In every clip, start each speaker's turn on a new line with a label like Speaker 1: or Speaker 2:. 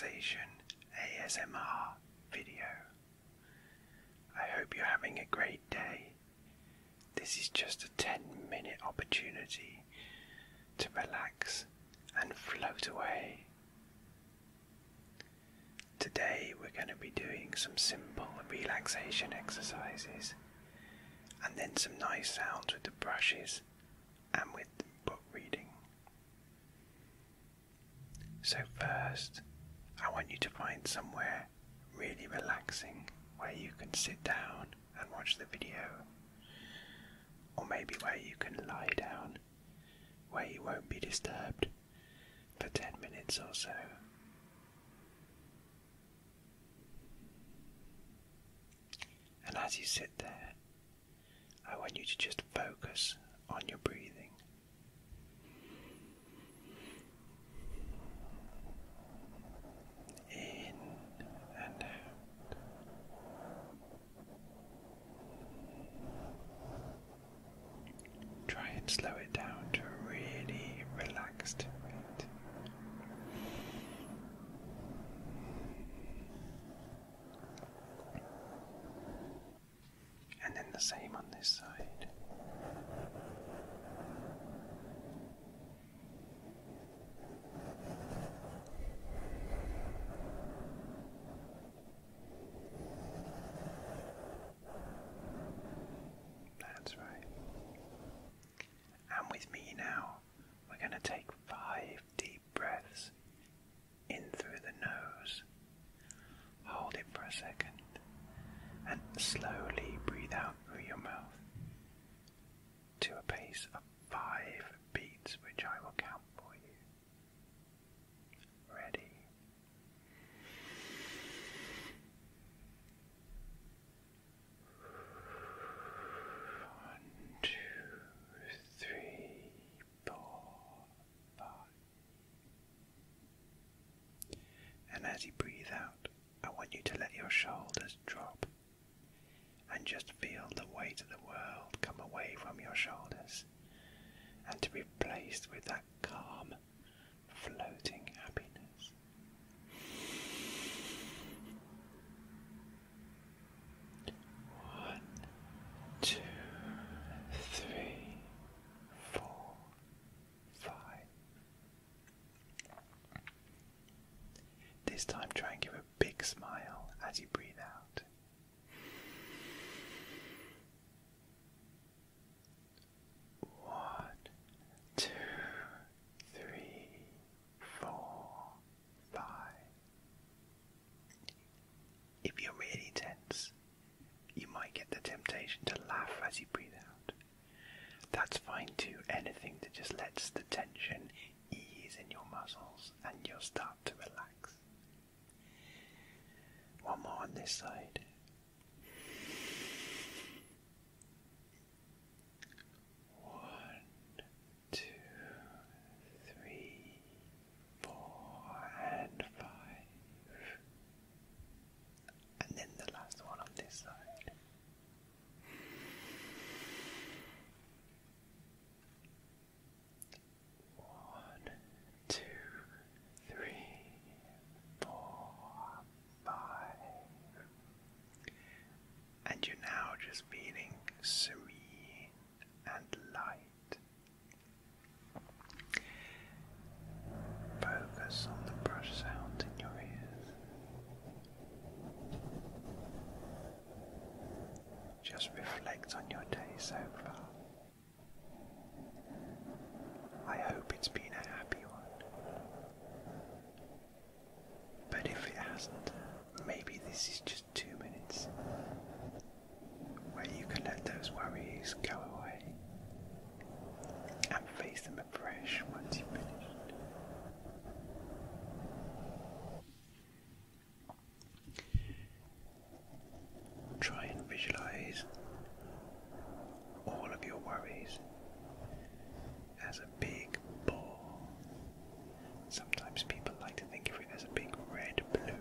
Speaker 1: relaxation ASMR video. I hope you're having a great day. This is just a 10 minute opportunity to relax and float away. Today we're going to be doing some simple relaxation exercises and then some nice sounds with the brushes and with book reading. So, first, I want you to find somewhere really relaxing where you can sit down and watch the video, or maybe where you can lie down where you won't be disturbed for 10 minutes or so. And as you sit there, I want you to just focus on your breathing. In and out. Try slow it down to a really relaxed rate. And then the same on this side. That's right. And with me now, we're going to take five deep breaths in through the nose. Hold it for a second and slowly breathe out through your mouth to a pace of five beats, which I will count for you. Ready? One, two, three, four, five. And as you breathe out, I want you to let your shoulders drop and just feel the weight of the world come away from your shoulders and to be replaced with that calm, floating happiness. One, two, three, four, five. This time, try and give a big smile as you breathe out. One, two, three, four, five. If you're really tense, you might get the temptation to laugh as you breathe out. That's fine too, anything that just lets the tension ease in your muscles and you'll start to relax. One more on this side. One, two, three, four, and five. And then the last one on this side. One, two, three, four, five. And you're now just feeling serene and light. Focus on the brush sound in your ears. Just reflect on your day so far. I hope it's been a happy one. But if it hasn't, maybe this is just two minutes where you can let those worries go away and face them afresh once you've finished. Try and visualize all of as a big ball. Sometimes people like to think of it as a big red balloon.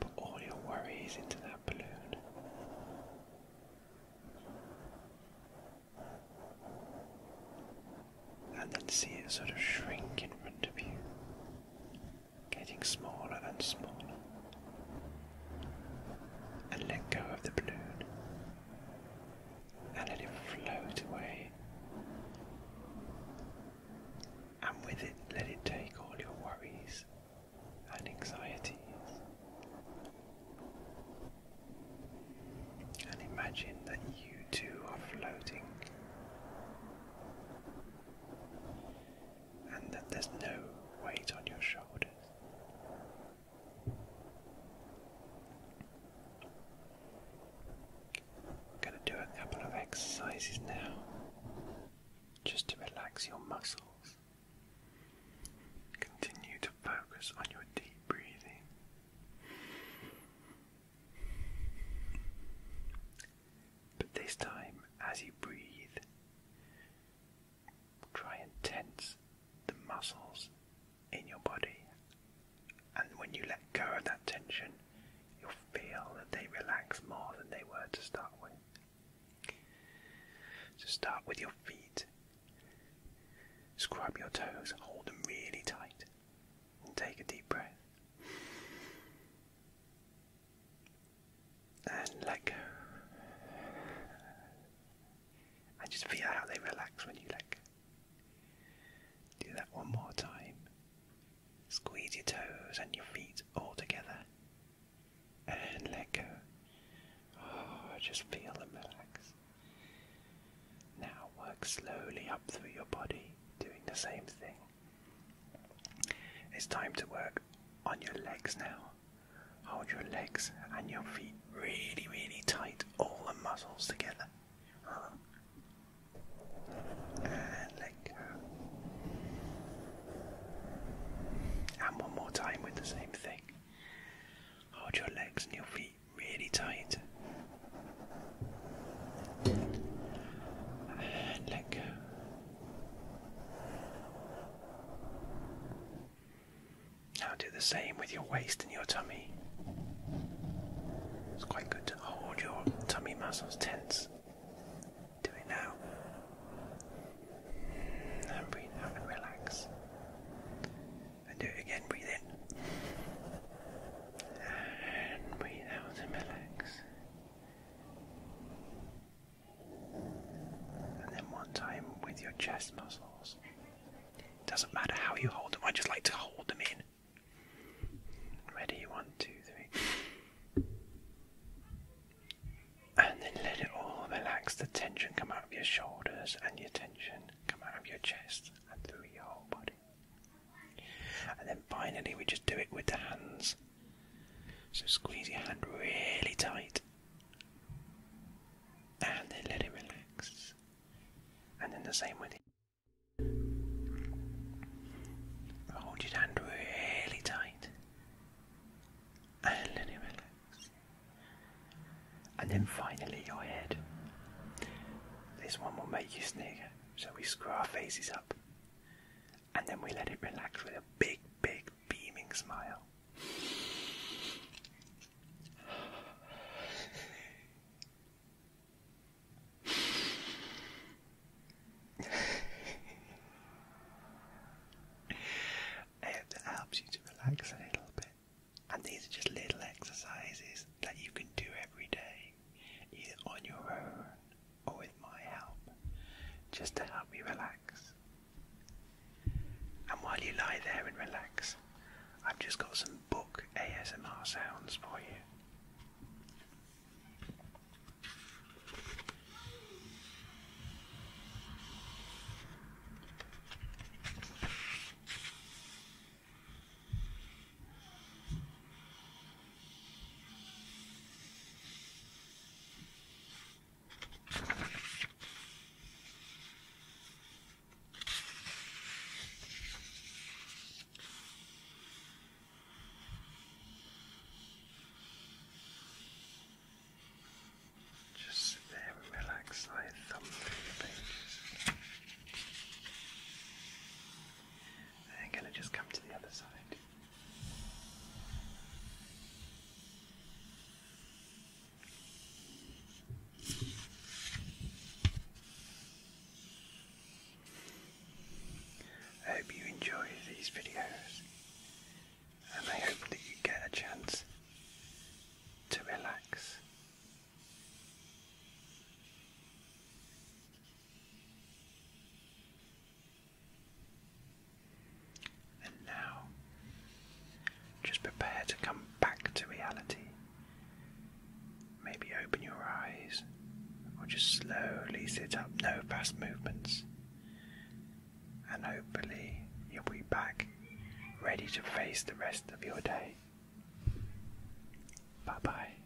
Speaker 1: Put all your worries into that balloon. And then see it sort of shrink in front of you, getting smaller and smaller. And let go of the balloon and let it float away. And with it, let it take all your worries and anxieties. And imagine that you too are floating and that there's no weight on your shoulders. I'm going to do a couple of exercises now just to your muscles. Continue to focus on your deep breathing. But this time, as you breathe, try and tense the muscles in your body. And when you let go of that tension, you'll feel that they relax more than they were to start with. So start with your toes, hold them really tight, and take a deep breath. And let go. And just feel how they relax when you let go. Do that one more time. Squeeze your toes and your feet all together. And let go. Oh, just feel them relax. Now work slowly up through your body, same thing. It's time to work on your legs now. Hold your legs and your feet really, really tight, all the muscles together. And let go. And one more time with the same thing. Hold your legs and your feet really tight. And let go. Now do the same with your waist and your tummy. It's quite good to hold your tummy muscles tense. Do it now. And breathe out and relax. And do it again, breathe in. And breathe out and relax. And then one time with your chest muscles. Doesn't matter how you hold them, I just like to hold them in. Ready? One, two, three. And then let it all relax. The tension come out of your shoulders and your tension come out of your chest and through your whole body. And then finally, we just do it with the hands. So squeeze your hand really tight. And then let it relax. And then the same with it. Hold your hand really tight. And let it relax. And then finally your head. This one will make you snigger, so we screw our faces up. And then we let it relax with a big, big, beaming smile. I hope that helps you to relax a little bit. And these are just little exercises that you can do every day, either on your own or with my help, just to help you relax. And while you lie there and relax, I've just got some book ASMR sounds for you. these videos, and I hope that you get a chance to relax. And now, just prepare to come back to reality. Maybe open your eyes or just slowly sit up, no fast movements, and hopefully you'll be back ready to face the rest of your day. Bye bye.